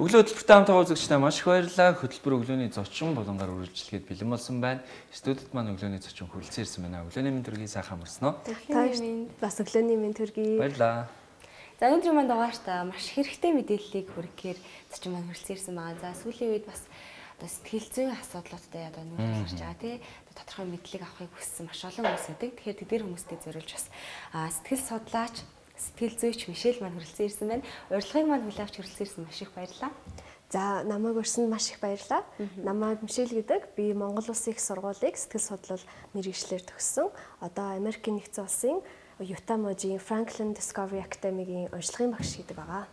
Өглөө хөтөлбөртэй хамтаа үзэгчдээ маш их баярлалаа. Хөтөлбөр өглөөний зочин болонгаар үргэлжлэхэд бэлэн болсон байна. Студид маань өглөөний зочин хүрэлцэн ирсэн байна. Өглөөний мэнд төргийн сайхан амарсан уу? Бас өглөөний мэнд төргий. Баярлалаа. За өнөөдөр маань дугаарт маш хэрэгтэй мэдээллийг хүргэхээр зочин маань хүрэлцэн ирсэн байгаа. За сүүлийн үед бас одоо сэтгэл зүйн асуудлуудтай одоо нүүр гарч байгаа тий. Тодорхой мэдлэг авахыг хүссэн маш олон хүмүүс байдаг. Тэгэхээр тэдгээр хүмүүстээ зориулж бас сэтгэл судлаач сэтгэл зүйч Мишель маань хүрэлцэн ирсэн байна. Урилгыг маань хүлээн авч хүрэлцэн ирсэн маш их баярлалаа. За намайг өрсөнд маш их баярлалаа. Намайг Мишель гэдэг. Би Монгол Улсын их сургуулийг сэтгэл судлал мэрэгчлэр төгссөн. Одоо Америкийн нэгдсэн улсын Ютаможийн Franklin Discovery Academy-гийн уншлагын багш гэдэг байгаа.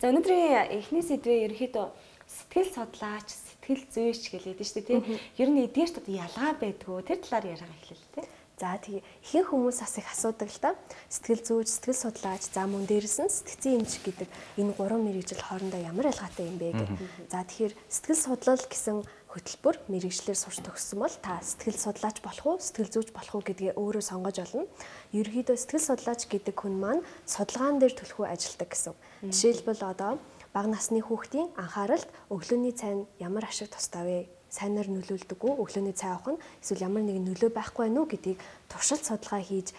За өнөөдрийн эхний сэдвээ ерөөхдөө сэтгэл судлаач, сэтгэл зүйч гэлээд шүү дээ. Ер нь эдгээрт одоо ялгаа байдгүй тэр талаар эхлэв тийм. За тэгээ ихэнх хүмүүс бас их асуудаг л та. Сэтгэл зүйч, сэтгэл судлаач, за мөн дээрэс нь сэтгцийн эмч гэдэг энэ гурван мэрэгжил хоорондоо ямар ялгаатай юм бэ гэх. За тэгэхээр сэтгэл судлал гэсэн хөтөлбөр мэрэгчлэр сурч төгссөн бол та сэтгэл судлаач болох уу, сэтгэл зүйч болох уу гэдгээ өөрөө сонгож олно. Ерөнхийдөө сэтгэл судлаач гэдэг хүн маань судалгаан дээр төлхөө ажилдаг гэсэн. Жишээлбэл одоо бага насны хүүхдийн анхааралд өглөөний цайн ямар ашиг тустай вэ? Сайнаар нөлөөлдөггүй өглөөний цай авах нь эсвэл ямар нэгэн нөлөө байхгүй байноу гэдгийг туршилт судалгаа хийж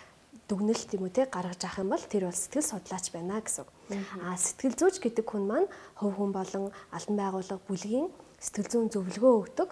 дүгнэлт юм уу те гаргаж авах юм бол тэр бол сэтгэл судлаач байна гэсэн. Аа сэтгэл зүйч гэдэг хүн маань хувь хүн болон албан байгууллага бүлгийн сэтгэл зүйн зөвлөгөө өгдөг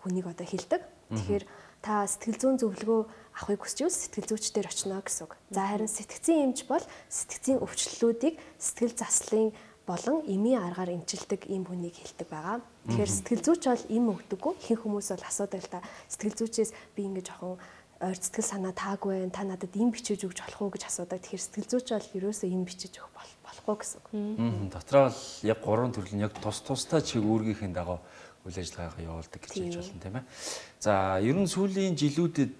хүнийг одоо хилдэг. Тэгэхээр та сэтгэл зүйн зөвлөгөө авахыг хүсчихвэл сэтгэл зүйчдэр очино гэсэн. За харин сэтгцийн эмч бол сэтгцийн өвчлөлүүдийг сэтгэл заслын болон эмийн аргаар эмчилдэг ийм хүнийг хэлдэг байгаа. Тэгэхээр сэтгэл зүйч бол эм өгдөггүй. Ихэнх хүмүүс бол асуудаг л та сэтгэл зүйчээс би ингэ жоохон ойр сэтгэл санаа таагүй байна. Та надад эм бичиж өгч болох уу гэж асуудаг. Тэгэхээр сэтгэл зүйч бол ерөөсөө эм бичиж өгөх болохгүй гэсэн үг. Аа. Дотроо бол яг гурван төрлийн яг тус тустай чиг үүргийнхээ дагуу үйл ажиллагаагаа явуулдаг гэж хэлж болно тийм ээ. За, ер нь сүүлийн жилүүдэд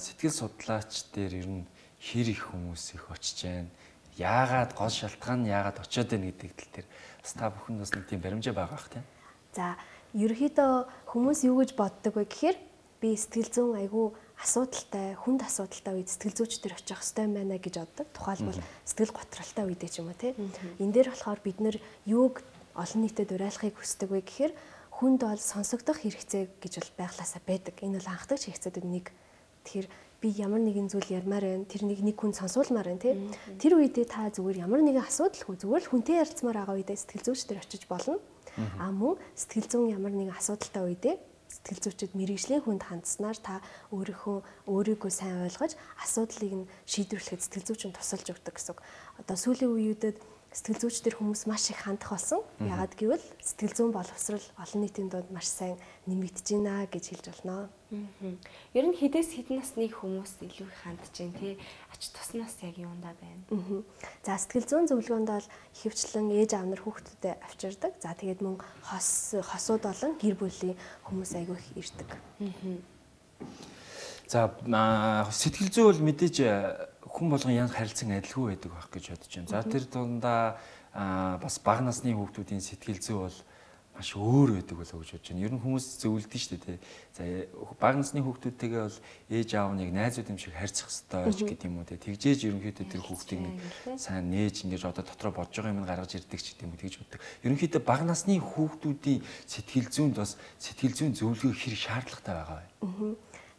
сэтгэл судлаач дээр ер нь хэр их хүмүүс их очиж байна яагаад гол шалтгаан нь яагаад очиод байна гэдэг тал дээр бас та бүхэн бас нэг тийм баримжаа байгаа бах тийм. За, ерөөхдөө хүмүүс юу гэж боддог вэ гэхээр би сэтгэл зүйн айгүй асуудалтай, хүнд асуудалтай үед сэтгэл зүйчдэр очих хэрэгтэй байна гэж боддог. Тухайлбал сэтгэл готролтой үедээ ч юм уу тийм. Энэ дээр болохоор бид нэр юуг олон нийтэд уриалахыг хүсдэг вэ гэхээр хүнд бол сонсогдох хэрэгцээ гэж бол байглаасаа байдаг. Энэ бол анхдагч хэрэгцээдэд нэг. Тэгэхээр би ямар нэгэн зүйл ярмаар байна. Тэр нэг нэг хүн сонсуулмаар байна тий. Тэр үедээ та зүгээр ямар нэгэн асуудал хөө зүгээр л хүнтэй ярилцмаар байгаа үедээ сэтгэл зүйч дээр очиж болно. А мөн сэтгэл зүйн ямар нэгэн асуудалтай үедээ сэтгэл зүйчэд мэрэгжлийн хүнд хандсанаар та өөрийнхөө өөрийгөө сайн ойлгож асуудлыг нь шийдвэрлэхэд сэтгэл зүйч нь тусалж өгдөг гэсэн. Одоо сүүлийн үеүүдэд сэтгэл зүйчдэр хүмүүс маш их хандах болсон. Яагаад гэвэл сэтгэл зүйн боловсрал олон нийтийн дунд маш сайн нэмэгдэж байна гэж хэлж болно. Ер нь хідээс хідэн насны хүмүүс илүү их хандж байна тий. Ач туснаас яг юундаа байна. За сэтгэл зүйн зөвлөгөөнд бол ихэвчлэн ээж аав нар хүүхдүүдэд авчирдаг. За тэгээд мөн хос хосууд болон гэр бүлийн хүмүүс айгүй их ирдэг. За сэтгэл зүй бол мэдээж хүн болгон янз харилцан адилгүй байдаг байх гэж бодож байна. За тэр дундаа бас бага насны хүүхдүүдийн сэтгэл зүй бол маш өөр байдаг болоо гэж бодож байна. Ер нь хүмүүс зөвлөдөн шүү дээ. За бага насны хүүхдүүдтэйгээ бол ээж аав нэг найзууд юм шиг харьцах хэрэгтэй ч гэдэг юм уу те. Тэгжээж ерөнхийдөө тэр хүүхдийг нэг сайн нээж ингэж одоо дотроо бодож байгаа юм гаргаж ирдэг ч гэдэг юм уу тэгж боддог. Ерөнхийдөө бага насны хүүхдүүдийн сэтгэл зүйнд бас сэтгэл зүйн зөвлөгөө хэрэг шаардлагатай байгаа бай.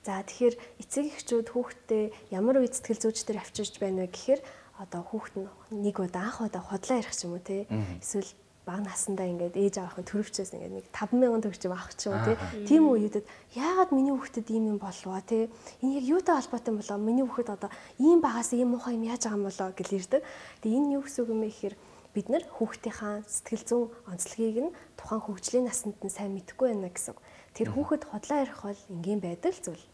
За тэгэхээр эцэг эхчүүд хүүхдтэй ямар үед сэтгэл зүйчдэр авчирч байна вэ гэхээр одоо хүүхд нь нэг удаа анх удаа хотлоо ярих ч юм уу те эсвэл бага насандаа ингээд ээж аваахын төрөвчөөс ингээд нэг 5000 төгрөг чим авах ч юм уу те. Тийм үеүүдэд яагаад миний хүүхдэд ийм юм болов те? Энэ яг юутай холбоотой болоо? Миний хүүхэд одоо ийм багаас ийм муухай юм яаж байгаа юм болоо гэж ирдэг. Тэгээ энэ юу гэсэн үг юм бэ гэхээр бид нар хүүхдийнхаа сэтгэл зүйн онцлогийг нь тухайн хөгжлийн наснд нь сайн мэдэхгүй байна гэсэн үг. Тэр хүүхэд хотлоо ярих бол энгийн байдаг л зүйл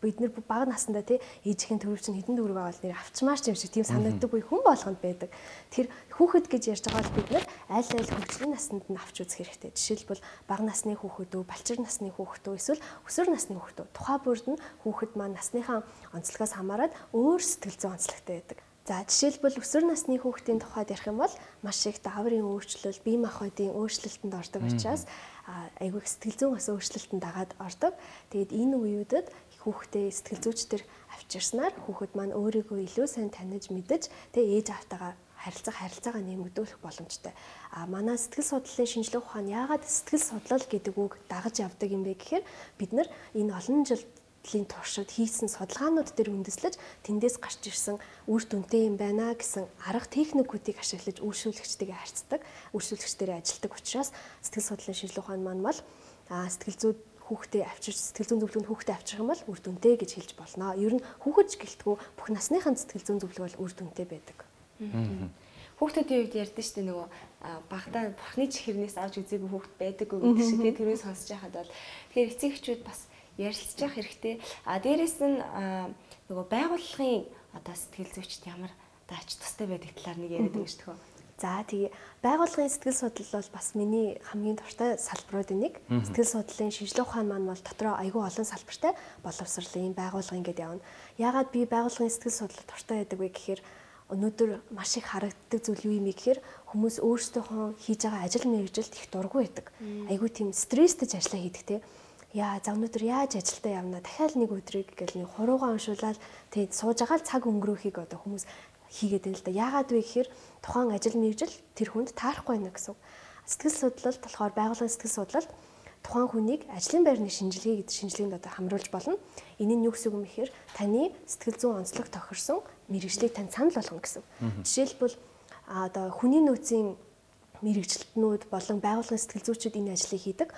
бид нэр бага насндаа тий ээжийн төвөв чинь хідэн төгрөг аваад нэр авчмаар ч юм шиг тийм санагддаг үе хүн болгонд байдаг. Тэр хүүхэд гэж ярьж байгаа бол бид нар аль аль хөгжлийн наснд нь авч үзэх хэрэгтэй. Жишээлбэл бага насны хүүхэдөө, балчир насны хүүхэдөө эсвэл өсвөр насны хүүхэдөө тухай бүрд нь хүүхэд маань насныхаа онцлогоос хамаарат өөр сэтгэл зүйн онцлогтой байдаг. За жишээлбэл өсвөр насны хүүхдийн тухайд ярих юм бол маш их дааврын өөрчлөл, бие махбодын өөрчлөлтөнд ордог учраас айгүй сэтгэл зүйн ус өөрчлөлтөнд дагаад ордог. Тэгээд энэ үеүүдэд хүүхдээ сэтгэл зүйчдэр авчирснаар хүүхэд маань өөрийгөө илүү сайн таних мэдэж тэгээ ээж автагаа харилцах харилцаагаа нэмэгдүүлэх боломжтой. А манай сэтгэл судлалын шинжилгээ ухаан яагаад сэтгэл судлал гэдэг үг дагаж явдаг юм бэ гэхээр бид нар энэ олон жил лийн туршид хийсэн судалгаанууд дээр үндэслэж тэндээс гарч ирсэн үр дүнтэй юм байна гэсэн арга техникүүдийг ашиглаж үйлшүүлэгчтэйгээ харьцдаг, үйлшүүлэгчдэрээ ажилтдаг учраас сэтгэл судлалын шинжилгээ ухаан маань бол сэтгэл зүйд хүүхдээ авчирч сэтгэл зүйн зөвлөгөөнд хүүхдээ авчрах юм бол үр дүнтэй гэж хэлж болно. Ер нь хүүхэд гэлтгүү бүх насныхан сэтгэл зүйн зөвлөгөө бол үр дүнтэй байдаг. Хүүхдүүдийн үед ярьдэн шүү дээ нөгөө багтаа бурхны чихэрнээс авч үзээгүй хүүхд байдаггүй гэдэг шиг тийм тэрнээс сонсож байхад бол тэгэхээр эцэг эхчүүд бас ярилцж явах хэрэгтэй. А дээрэс нь нөгөө байгууллагын одоо сэтгэл зүйчд ямар одоо ач тустай байдаг талаар нэг яриад байгаа шүү дээ. За тэгээ байгууллагын сэтгэл судлал бол бас миний хамгийн дуртай салбаруудын нэг. Сэтгэл судлалын шинжилгээ ухаан маань бол дотроо айгүй олон салбартай боловсролын байгууллагын гэдээ явна. Яагаад би байгууллагын сэтгэл судлал дуртай байдаг вэ гэхээр өнөөдөр маш их харагддаг зүйл юу юм бэ гэхээр хүмүүс өөрсдийнхөө хийж байгаа ажил мэргэжилд их дургүй байдаг. Айгүй тийм стресстэйж ажиллаа хийдэг те. Яа за өнөөдөр яаж ажилдаа явна дахиад нэг өдрийг гэл нэг хуруугаа уншуулаад тэгээд сууж байгаа л цаг өнгөрөхийг одоо хүмүүс хийгээд байна л да. Яагаад вэ гэхээр тухайн ажил мэргэжил тэр хүнд таарахгүй байна гэсэн. Сэтгэл судлалт болохоор байгууллагын сэтгэл судлалт тухайн хүнийг ажлын байрны шинжилгээ гэдэг шинжилгээнд одоо хамруулж болно. Энэ нь юу гэсэн юм бэхээр таны сэтгэл зүйн онцлог тохирсон мэрэгжлийг тань санал болгоно гэсэн. Жишээлбэл одоо хүний нөөцийн мэрэгжилтнүүд болон байгууллагын сэтгэл зүйчид энэ ажлыг хийдэг.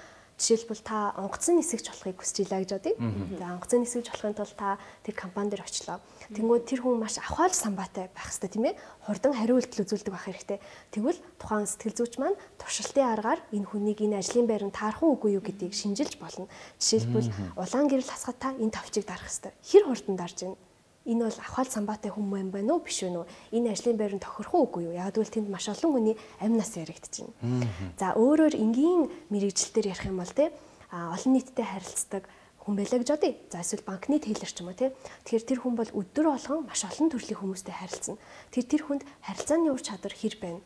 Жишээлбэл та онгоцны нисгэж болохыг хүсэж илаа гэж бодъё. За онгоцны нисгэж болохын тулд та тэр компани дээр очлоо. Тэнгүүд тэр хүн маш ахвал самбаатай байх хэрэгтэй тийм ээ. Хурдан хариу үйлдэл үзүүлдэг байх хэрэгтэй. Тэгвэл тухайн сэтгэл зүйч маань туршилтын аргаар энэ хүнийг энэ ажлын байранд таарах уугүй юу гэдгийг шинжилж болно. Жишээлбэл улаан гэрэл хасгад та энэ тавчийг дарах хэрэгтэй. Хэр хурдан дарж байна? Энэ бол ахвал самбаатай хүмүүс юм байна уу биш үү энэ ажлын байранд тохирох уугүй юу яг гэвэл тэнд маш олон хүний амь нас яригдчихэв. За өөрөөр энгийн мэрэгжилтээр ярих юм бол те олон нийттэй харилцдаг хүн байлаа гэж бодъё. За эсвэл банкны тейлер ч юм уу тий. Тэгэхээр тэр хүн бол өдөр болгон маш олон төрлийн хүмүүстэй харилцана. Тэр тэр хүнд харилцааны ур чадвар хэр байна?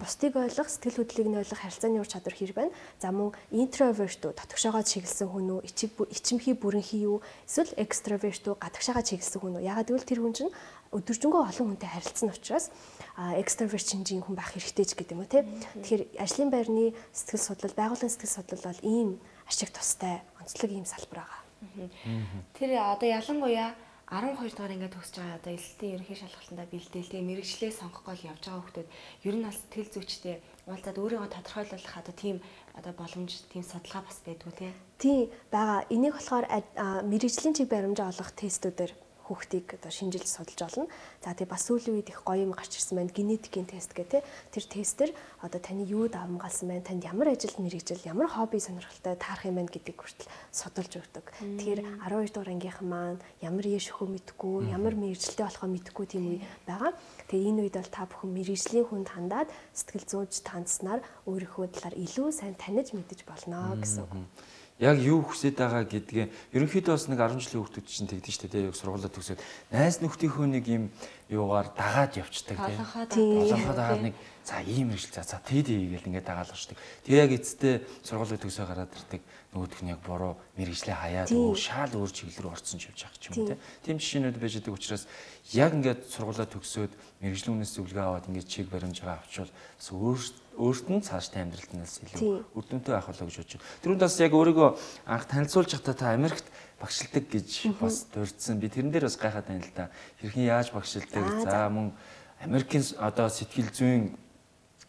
Бусдыг ойлгох, сэтгэл хөдлөлийг нь ойлгох харилцааны ур чадвар хэр байна? За мөн интроверт уу, татгшаага чиглэсэн хүн үү, ичиг ичимхий бүрэнхий юу, эсвэл экстраверт уу, гадагшаага чиглэсэн хүн үү? Ягаад гэвэл тэр хүн чинь өдөржингөө олон хүнтэй харилцсан учраас экстраверт шинжийн хүн байх хэрэгтэй ч гэдэг юм уу тий. Тэгэхээр ажлын байрны сэтгэл судлал, байгууллагын сэтгэл судлал бол ийм ашиг тустай онцлог ийм салбар байгаа. Тэр одоо ялангуяа 12 дугаар ингээд төгсөж байгаа одоо элэлтийн ерөнхий шалгалтандаа бэлдээлтэй мэрэгчлээ сонгох гол явж байгаа хүмүүс ер нь бас тэл зүйчтэй уулзаад өөрийгөө тодорхойлуулах одоо тийм одоо боломж тийм судалгаа бас байдгүй тий. Тийм байгаа. Энийг болохоор мэрэгжлийн чиг баримжаа олох тестүүдээр хүүхдийг одоо шинжилж судалж олно. За тэгээ бас сүүлийн үед их гоё юм гарч ирсэн байна. Генетикийн тест гэх тэр тестэр одоо таны юу давмгаалсан байна, танд ямар ажил мэрэгжил, ямар хобби сонирхолтой таарах юм байна гэдгийг хүртэл судалж өгдөг. Тэгэхээр 12 дугаар ангийнхан маань ямар яш өхөө мэдгүй, ямар мэрэгжилтэй болохоо мэдгүй тийм үе байгаа. Тэгээ энэ үед бол та бүхэн мэрэгжлийн хүнд хандаад сэтгэл зүйч таньснаар өөрийнхөө талаар илүү сайн таних мэдэж болно гэсэн үг яг юу хүсэж байгаа гэдгээ ерөнхийдөө бас нэг 10 жилийн хүүхдүүд чинь тэгдэж штэ тий сургуулаа төгсөөд. Найз нөхдийнхөө нэг юм юугаар дагаад явцдаг тий. Олонхоо дагаад нэг за ийм мэрэгжил за за тэд хийгээл ингээд дагаалгачдаг тэг яг эцэстээ сургуулаа төгсөө гараад ирдэг. Нөгөөх нь яг буруу мэрэгжлээ хаяад өөр шаал өөр чиглэл рүү орсон ч явж байгаа ч юм тий. Тийм жишээнүүд байж байгаа учраас яг ингээд сургуулаа төгсөөд мэрэгжлүүнээс зөвлөгөө аваад ингээд чиг баримжаа авчвал өөрсдөө өөрт нь цааштай амьдралтнаас илүү үр дүнтэй байх болоо гэж бодож байна. Тэрүүнд бас яг өөрийгөө анх танилцуулж байхдаа та Америкт багшилдаг гэж бас дурдсан. Би тэрэн дээр бас гайхаад байна л да. Хэрхэн яаж багшилдаг? За мөн Америкийн одоо сэтгэл зүйн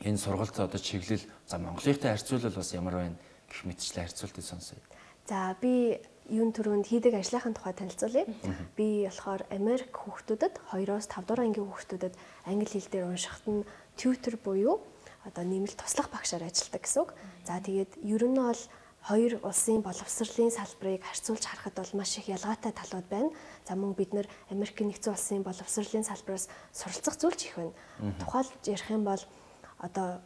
энэ сургалт одоо чиглэл за Монголынхтай харьцуулбал бас ямар байна гэх мэтчлээ харьцуултыг сонсоё. За би юун төрөнд хийдэг ажлынхаа тухай танилцуулъя. Би болохоор Америк хүүхдүүдэд 2-оос 5 дугаар ангийн хүүхдүүдэд англи хэл дээр уншихад нь tutor буюу одоо нэмэлт туслах багшаар ажилладаг гэсэн үг. За тэгээд ер нь бол хоёр улсын боловсролын салбарыг харьцуулж харахад бол маш их ялгаатай талууд байна. За мөн бид нэр Америк нэгдсэн улсын боловсролын салбараас суралцах зүйл ч их байна. Тухайлж ярих юм бол одоо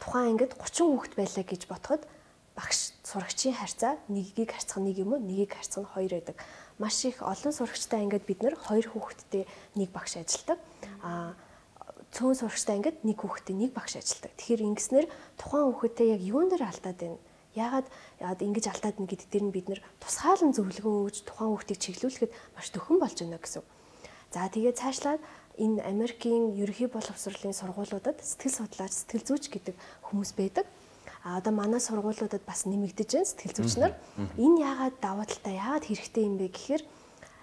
тухайн ангид 30 хүүхэд байлаа гэж бодоход багш сурагчийн харьцаа нэгийг харьцах нэг юм уу нэгийг харьцах нь хоёр байдаг. Маш их олон сурагчтай ангид бид нэр хоёр хүүхэдтэй нэг багш ажилладаг. Аа цөөн сурагчтай ингээд нэг хүүхдээ нэг багш ажилдаг. Тэгэхээр ингэснээр тухайн хүүхэдтэй яг юун дээр алдаад байна? Яагаад яад ингэж алдаад байна гэдэг дээр нь бид нэр тусгаалan зөвлөгөө өгж тухайн хүүхдийг чиглүүлэхэд маш төхөн болж байна гэсэн. За тэгээд цаашлаад энэ Америкийн ерөнхий боловсролын сургуулиудад сэтгэл судлаач, сэтгэл зүйч гэдэг хүмүүс байдаг. А одоо манай сургуулиудад бас нэмэгдэж байна сэтгэл зүйч нар. Энэ яагаад даваа талтай яагаад хэрэгтэй юм бэ гэхээр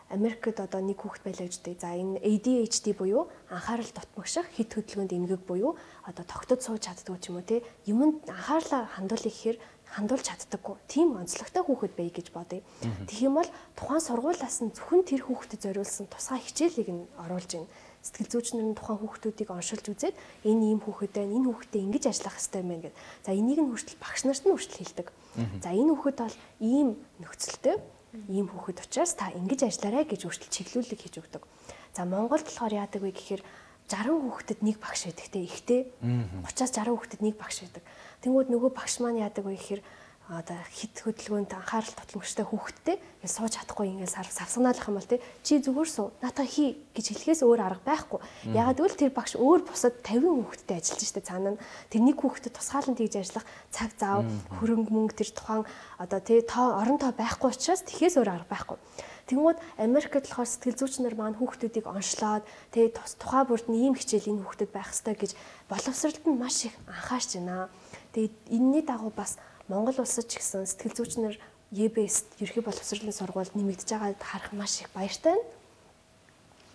Америкт одоо нэг хүүхэд байлаа гэж дээ. За энэ ADHD буюу анхаарал дутмагших, хит хөдөлгөөнд эмгэг буюу одоо тогтод сууж чаддгүй ч юм уу те. Юмд анхаарлаа хандуулах гэхээр хандуулж чаддаггүй. Тийм онцлогтой хүүхэд бай гэж бодъё. Тэгэх юм бол тухайн сургуулиас нь зөвхөн тэр хүүхдэд зориулсан тусгай хичээлийг нь оруулж ийн сэтгэл зүйчнэр нь тухайн хүүхдүүдийг оншилж үзээд энэ ийм хүүхэд байна, энэ хүүхдэд ингэж ажиллах хэрэгтэй юм байна гэд. За энийг нь хүртэл багш нарт нь хүртэл хэлдэг. За энэ хүүхэд бол ийм нөхцөлтэй ийм хүүхэд учраас та ингэж ажиллаарай гэж хүртэл чиглүүлэг хийж өгдөг. За Монголд болохоор яадаг вэ гэхээр 60 хүүхдэд нэг багш байдаг те ихтэй 30-аас 60 хүүхдэд нэг багш байдаг. Тэнгүүд нөгөө багш маань яадаг вэ гэхээр одоо хит хөдөлгөөнд анхаарал татламжтай хүүхэдтэй ингээд сууж чадахгүй ингээд савсганаалах юм бол чи зүгээр суу наата хий гэж хэлэхээс өөр арга байхгүй. Ягаад гэвэл тэр багш өөр бусад 50 хүүхэдтэй ажиллаж штэ цаана нь тэр нэг хүүхэдэд тусгаалan тэгж ажиллах цаг зав хөрөнгө мөнгө тэр тухайн одоо тий тоо орон тоо байхгүй учраас тэхээс өөр арга байхгүй. Тэнгүүд Америкт болохоор сэтгэл зүйч нар маань хүүхдүүдийг онцлоод тэгээ тухай бүрд нь ийм хичээл энэ хүүхдэд байх ёстой гэж боловсролд нь маш их анхаарч байна. Тэгээд энэний дагуу бас Монгол улсад ч гэсэн сэтгэл зүйч нар ЕБС ерхий боловсролын сургуульд нэмэгдэж байгааг харах маш их баяртай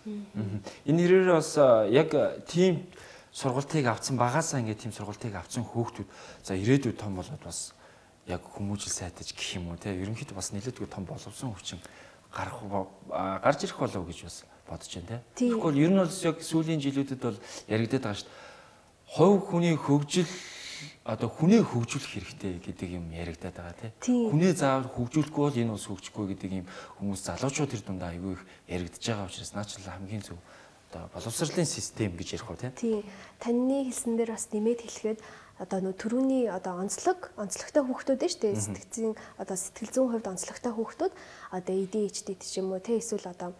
байна. Энэ нэрээр бас яг тийм сургалтыг авсан багасаа ингээд тийм сургалтыг авсан хүүхдүүд за ирээдүйд том болоод бас яг хүмүүжил сайтаж гэх юм уу те ерөнхийдөө бас нэлээдгүй том боловсон хүчин гарах гарч ирэх болов гэж бас бодож байна те. Тэгэхгүй ер нь бол яг сүүлийн жилүүдэд бол яригадаад байгаа шүү дээ. Хов хүний хөгжил одоо хүнээ хөгжүүлэх хэрэгтэй гэдэг юм яригадаад байгаа тий. Хүнээ заавал хөгжүүлэхгүй бол энэ ус хөгжихгүй гэдэг юм хүмүүс залуучууд тэр дундаа айгүй их яригдж байгаа учраас наачлал хамгийн зөв одоо боловсролын систем гэж ярих уу тий. Тий. Таньны хэлсэн дээр бас нэмээд хэлэхэд одоо нөө төрөүний одоо онцлог онцлогтой хүүхдүүд дээ шүү дээ сэтгцийн одоо сэтгэл зүйн хувьд онцлогтой хүүхдүүд одоо ADHD ч юм уу те эсвэл одоо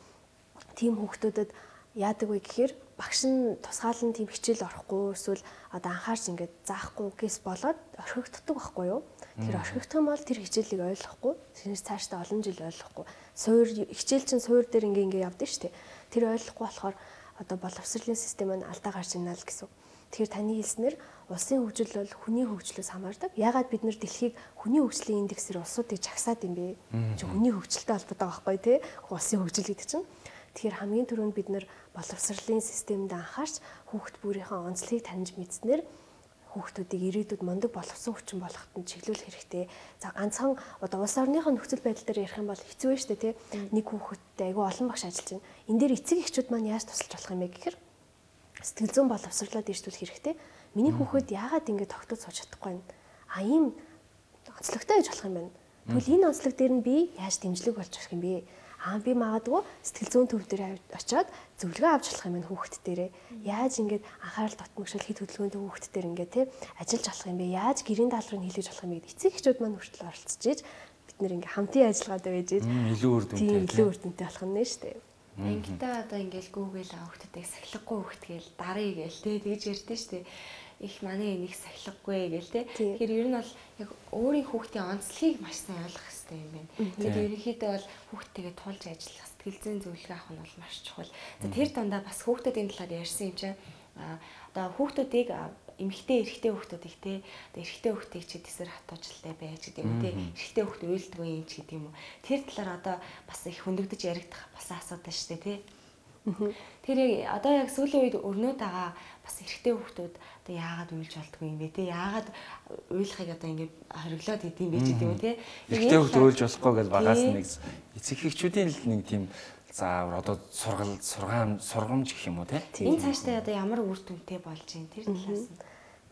тийм хүүхдүүдэд яадаг вэ гэхээр багш нь тусгаалan тийм хичээл орохгүй эсвэл одоо анхаарч ингээд заахгүй гэс болоод орхигддаг байхгүй юу тэр орхигдох юм бол тэр хичээлийг ойлгохгүй тэрнээс цаашдаа олон жил ойлгохгүй суур хичээл чинь суур дээр ингээ ингээ явдсан шүү дээ тэр ойлгохгүй болохоор одоо боловсролын систем нь алдаа гарч ийна л гэсэн Тэгэхээр таны хэлснээр улсын хөгжил бол хүний хөгжлөөс хамаардаг. Ягаад бид нар дэлхийг хүний хөгжлийн индексээр улсуудыг чагсаад юм бэ? Чи хүний хөгжилтэй холбоотой байхгүй тий? Улсын хөгжил гэдэг чинь. Тэгэхээр хамгийн түрүүнд бид нар боловсролын системд анхаарч хүүхд бүрийнхээ онцлогийг таньж мэдснээр хүүхдүүдийг ирээдүйд мундаг боловсон хүчин болоход нь чиглүүлэх хэрэгтэй. За ганцхан одоо улс орныхоо нөхцөл байдал дээр ярих юм бол хэцүү вэ штэ тий. Нэг хүүхэдтэй айгүй олон багш ажиллаж байна. Энд дээр эцэг эхчүүд маань яаж тусалж болох юм бэ гэхээр сэтгэл зүйн боловсрлоо дээшлүүлэх хэрэгтэй. Миний хүүхэд яагаад ингэж тогтож сууж чадахгүй байна? А ийм онцлогтой гэж болох юм байна. Тэгвэл энэ онцлог дээр нь би яаж дэмжлэг болж болох юм бэ? Аа би магадгүй сэтгэл зүйн төв дээр очиод зөвлөгөө авч болох юм хүүхэд дээрээ. Яаж ингэж анхаарал татмагшил хэд хөдөлгөөнтэй хүүхэд дээр ингэ те ажиллаж болох юм бэ? Яаж гэрийн даалгаврыг хийлгэж болох юм бэ? Эцэг эхчүүд маань хүртэл оролцож ийж бид нэр ингэ хамтын ажиллагаатай байж ийж илүү үр дүнтэй. Илүү үр дүнтэй болох нь шүү дээ. Ангидаа одоо ингээл гүүгээл хүүхдүүдийг сахилахгүй хүүхд гээл дарыг гээл те тэгж ярьдэн штэ их манай энийг сахилахгүй гээл те тэгэхээр ер нь бол яг өөрийн хүүхдийн онцлогийг маш сайн ойлгох хэрэгтэй юм байна. Тэгээд ерөнхийдөө бол хүүхдтэйгээ тулж ажиллах сэтгэл зүйн зөвлөгөө авах нь бол маш чухал. За тэр дандаа бас хүүхдүүдийн талаар ярьсан юм чинь одоо хүүхдүүдийг эмэгтэй эрэгтэй хүүхдүүдийг те эрэгтэй хүүхдийг чи тэсэр хатуучлалтай байж гэдэг юм те эрэгтэй хүүхд уйлдгүй юм ч гэдэг юм уу. Тэр талаар одоо бас их хөндөгдөж яригдах бас асуудал шүү дээ те тэр яг одоо яг сүүлийн үед өрнөд байгаа бас эрэгтэй хүүхдүүд одоо яагаад уйлж болдгүй юм бэ те? Яагаад уйлахыг одоо ингээд хориглоод идэм бэ ч гэдэг юм те? Эрэгтэй хүүхд уйлж болохгүй гэж багаас нэг эцэг эхчүүдийн л нэг тийм заавар одоо сургал сургаам сургамж гэх юм уу те? Энэ цаашдаа одоо ямар үр дүнтэй болж юм тэр талаас нь?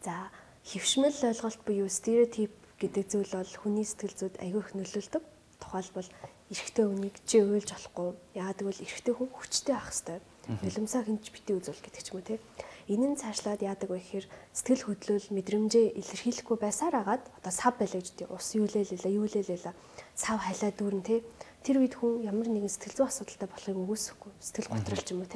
За хөвшмөл ойлголт буюу стереотип гэдэг зүйл бол хүний сэтгэл зүйд аягүй их нөлөөлдөг тухайлбал эрэгтэй хүнийг чи уйлж болохгүй. Яагаад гэвэл эрэгтэй хүн хүчтэй ах хэвээр нулимсаа хинж бити үзүүл гэдэг ч юм уу те энэ нь цаашлаад яадаг вэ гэхээр сэтгэл хөдлөл мэдрэмжээ илэрхийлэхгүй байсаар агаад одоо сав байлаа тий ус юулээлээ юулээлээ сав хайлаа дүүрэн те тэр үед хүн ямар нэгэн сэтгэл зүй асуудалтай болохыг үгүйсэхгүй сэтгэл готрол ч юм уу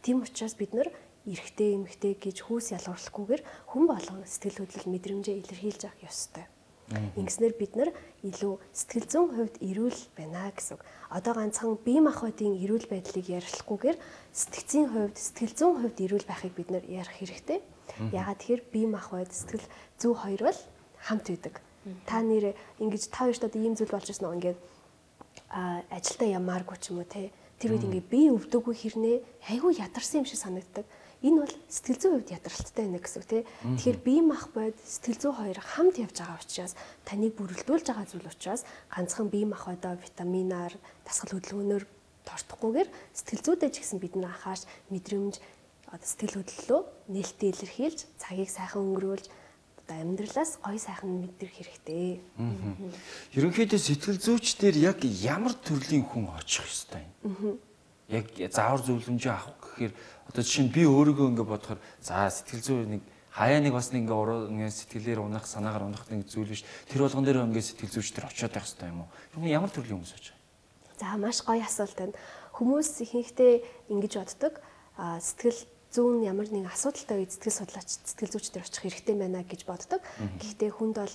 тийм учраас бид нар эрэгтэй эмэгтэй гэж хүүс ялгуурлахгүйгээр хүн болгоно сэтгэл хөдлөл мэдрэмжээ илэрхийлж авах ёстой. Ингэснээр бид нар илүү сэтгэл зүйн хувьд эрүүл байна гэсэн үг. Одоо ганцхан бие махбодын эрүүл байдлыг ярилцахгүйгээр сэтгцийн хувьд сэтгэл зүйн хувьд эрүүл байхыг бид нар ярих хэрэгтэй. Ягаад тэгэхээр бие махбод сэтгэл зүй хоёр бол хамт байдаг. Та нэр ингэж та хоёрт одоо ийм зүйл болж ирсэн нь ингээд а ажилдаа ямааргүй ч юм уу те тэр үед ингээ би өвдөггүй хэрнээ айгүй ядарсан юм шиг санагддаг. Энэ бол сэтгэл зүйн хувьд ядралттай байна гэсэн үг тий. Тэгэхээр бие мах бод сэтгэл зүй хоёр хамт явж байгаа учраас таныг бүрэлдүүлж байгаа зүйл учраас ганцхан бие мах бодоо витаминаар дасгал хөдөлгөөнөөр тортохгүйгээр сэтгэл зүйдээ ч гэсэн бид нар анхаарч мэдрэмж одоо сэтгэл хөдлөлөө нээлттэй илэрхийлж цагийг сайхан өнгөрөөлж одоо амьдралаас гой сайхан мэдрэх хэрэгтэй. Ерөнхийдөө сэтгэл зүйчдэр яг ямар төрлийн хүн очих ёстой юм? Яг заавар зөвлөмжөө авах гэхээр одоо жишээ нь би өөрийгөө ингэ бодохоор за сэтгэл зүй нэг хаяа нэг бас нэг ингээ сэтгэлээр унах санаагаар унах нэг зүйл биш. Тэр болгон дээр ингээ сэтгэл зүйчдэр очиод байх хэрэгтэй юм уу? Ямар төрлийн хүмүүс байгаа? За маш гоё асуулт байна. Хүмүүс ихэнхдээ ингэж боддог. А сэтгэл зүүн ямар нэгэн асуудалтай үед сэтгэл судлаач сэтгэл зүйчдэр очих хэрэгтэй байна гэж боддог. Гэхдээ хүнд бол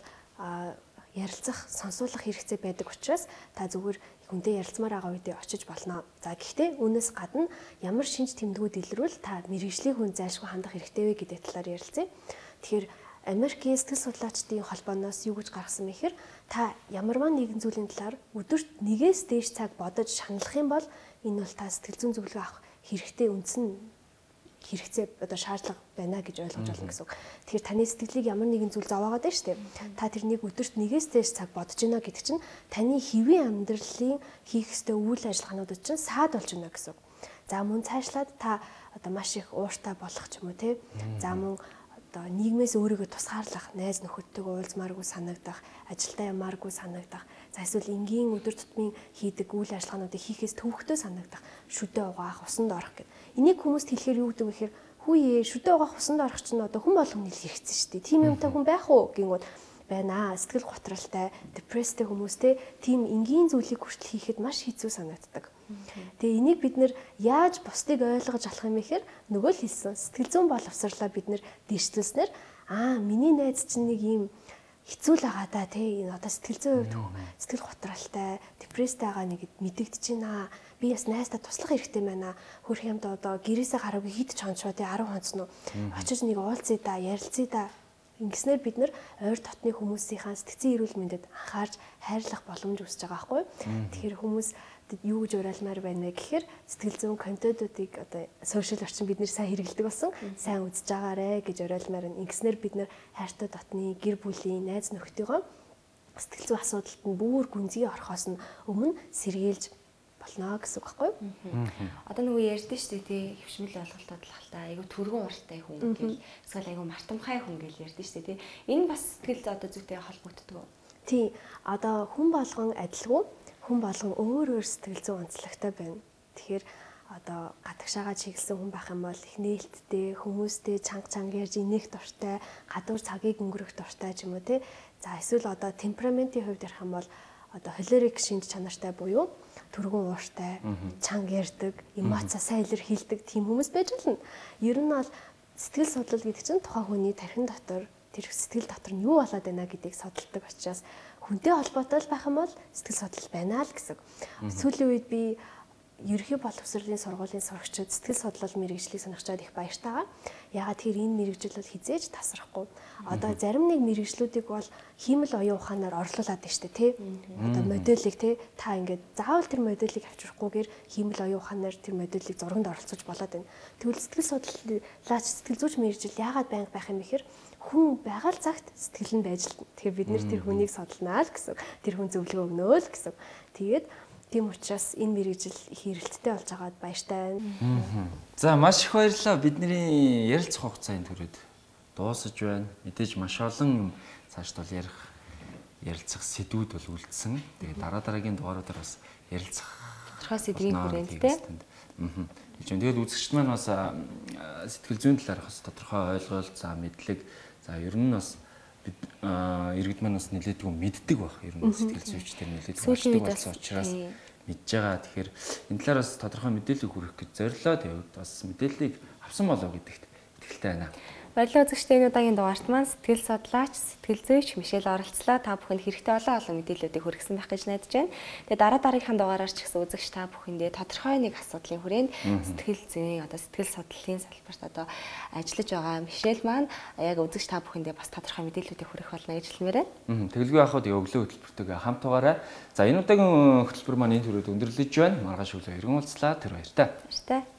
ярилцах, сонсуулах хэрэгцээ байдаг учраас та зүгээр хүнтэй ярилцмаар байгаа үедээ очиж болно. За гэхдээ үүнээс гадна ямар шинж тэмдгүүд илрүүл та мэрэгжлийн хүн зайлшгүй хандах хэрэгтэй вэ гэдэг талаар ярилцъя. Тэгэхээр Америкийн сэтгэл судлаачдын холбооноос юу гэж гаргасан мэхээр та ямарваа нэгэн зүйлийн талаар өдөрт нэгээс дээш цаг бодож шаналлах юм бол энэ бол та сэтгэл зүйн зөвлөгөө авах хэрэгтэй үндсэн хэрэгцээ одоо шаардлага байна гэж ойлгож байна гэсэн үг. Тэгэхээр таны сэтгэлийг ямар нэгэн зүйл зовоогоод байна шүү дээ. Та тэрнийг өдөрт нэгээс дээш цаг бодож байна гэдэг чинь таны хэвийн амьдралын хийх ёстой үйл ажиллагаануудад чинь саад болж байна гэсэн үг. За мөн цаашлаад та одоо маш их ууртай болох ч юм уу те. За мөн одоо нийгмээс өөрийгөө тусгаарлах, найз нөхөдтэйгээ уулзмааргүй санагдах, ажилдаа ямааргүй санагдах, за эсвэл энгийн өдөр тутмын хийдэг үйл ажиллагаануудыг хийхээс төвөгтэй санагдах, шүдэ угаах, усанд орох гэдэг Энийг хүмүүст хэлэхээр юу гэдэг вэ гэхээр хүүе шүдэ угаах усанд орох чинь одоо хүн болгоны л хэрэгцсэн шүү дээ. Тим юмтай хүн байх уу? гингүүд байна. Сэтгэл готралтай, депресстэй хүмүүстэй тийм энгийн зүйлийг хүртэл хийхэд маш хэцүү санагддаг. Тэгээ энийг бид нэр яаж бусдыг ойлгож алах юм бэ гэхээр нөгөө л хэлсэн. Сэтгэл зүйн боловсрлаа бид нэр дэрчилснээр аа миний найз чинь нэг юм хэцүү л байгаа да тий энэ одоо сэтгэл зүйн хувьд сэтгэл готралтай, депресстэй байгаа нэг мэдэгдэж байна би бас найстаа туслах хэрэгтэй байна. Хөрх юмд одоо гэрээсээ гараагүй хит ч хонцоо тий 10 хонцно. Очиж нэг уулзъя да, ярилцъя да. Ингэснээр бид нар ойр дотны хүмүүсийнхаа сэтгцэн эрүүл мэндэд анхаарч хайрлах боломж үүсэж байгаа байхгүй. Тэгэхээр хүмүүс юу гэж уриалмаар байна вэ гэхээр сэтгэл зүйн контентуудыг одоо сошиал орчин бид нэр сайн хэрэглэдэг болсон сайн үзэж байгаарэ гэж уриалмаар байна. Ингэснээр бид нар хайртай дотны гэр бүлийн найз нөхдөйгөө сэтгэл зүйн асуудалд нь бүр гүнзгий орохоос нь өмнө сэргийлж болно гэсэн үг байхгүй юу? Одоо нөгөө ярьдэн шүү дээ тий хөвшмөл ойлголтод л хальтаа айгу түргэн уралтай хүн гэл эсвэл айгу мартамхай хүн гэл ярьдэн шүү дээ тий. Энэ бас сэтгэл одоо зүйтэй холбогддог уу? Тий. Одоо хүн болгон адилгүй хүн болгон өөр өөр сэтгэл зүйн онцлогтой байна. Тэгэхээр одоо гадагшаага чиглэсэн хүн байх юм бол их нээлттэй, хүмүүстэй чанга чанга ярьж инех дуртай, гадуур цагийг өнгөрөх дуртай ч юм уу тий. За эсвэл одоо темпераментийн хувьд ярих юм бол одоо холерик шинж чанартай буюу түргэн ууртай, чанга ярддаг, эмоцаа сайн илэрхийлдэг тийм хүмүүс байж болно. Ер нь бол сэтгэл судлал гэдэг чинь тухайн хүний тархин дотор тэр сэтгэл дотор нь юу болоод байна гэдгийг судалдаг учраас хүнтэй холбоотой байх юм бол сэтгэл судлал байна л гэсэн. Сүүлийн үед би ерхий боловсролын сургуулийн сурагчид сэтгэл судлал мэрэгжлийг сонирхчаад их баяртай байгаа. Ягаад тэр энэ мэрэгжил бол хизээж тасрахгүй. Одоо зарим нэг мэрэгжлүүдийг бол хиймэл оюун ухаанаар орлуулад байна шүү дээ, тий? Одоо модельийг тий та ингээд заавал тэр модельийг авчрахгүйгээр хиймэл оюун ухаанаар тэр модельийг зурганд оролцож болоод байна. Тэгвэл сэтгэл судлаач сэтгэл зүйч мэрэгжил яагаад байнга байх юм бэхэр хүн байгаа л цагт сэтгэл нь байж л. Тэгэхээр бид нэр тэр хүнийг судалнаа л гэсэн. Тэр хүн зөвлөгөө өгнөө л гэсэн. Тэгээд Тийм учраас энэ мэрэгжил их эрэлттэй болж байгаад баяртай байна. За маш их баярлалаа. Бидний ярилцах хугацаанд төрөөд дуусаж байна. Мэдээж маш олон цаашд бол ярих ярилцах сэдвүүд бол үлдсэн. Тэгээ дараа дараагийн дугааруудаар бас ярилцах тодорхой сэдвийн хүрээнд те. Аа. Тэгээд үзэгчд маань бас сэтгэл зүйн талаарх бас тодорхой ойлголт, за мэдлэг, за ер нь бас бид иргэд маань бас нэлээдгүй мэддэг баг. Ер нь сэтгэл зүйчдэр нэлээдгүй болдог болсон учраас мэдж байгаа. Тэгэхээр энэ талаар бас тодорхой мэдээлэл хүргэх гэж зорилоо. Тэгээд бас мэдээллийг авсан болов гэдэгт итгэлтэй байна. Баярлалаа үзэгчдээ энэ удаагийн дугаарт маань сэтгэл судлаач, сэтгэл зүйч Мишель оролцлоо. Та бүхэнд хэрэгтэй олон олон мэдээллүүдийг хүргэсэн байх гэж найдаж байна. Тэгээ дараа дараагийнхаа дугаараар ч гэсэн үзэгч та бүхэндээ тодорхой нэг асуудлын хүрээнд сэтгэл зүйн одоо сэтгэл судлалын салбарт одоо ажиллаж байгаа Мишель маань яг үзэгч та бүхэндээ бас тодорхой мэдээллүүдийг хүргэх болно гэж хэлмээр байна. Тэгэлгүй ахад өглөө хөтөлбөртэйгээ хамт байгаарай. За энэ удаагийн хөтөлбөр маань энэ төрөд өндөрлөж байна. Маргааш өглөө иргэн уулзлаа. Тэр баяртай. Баяртай.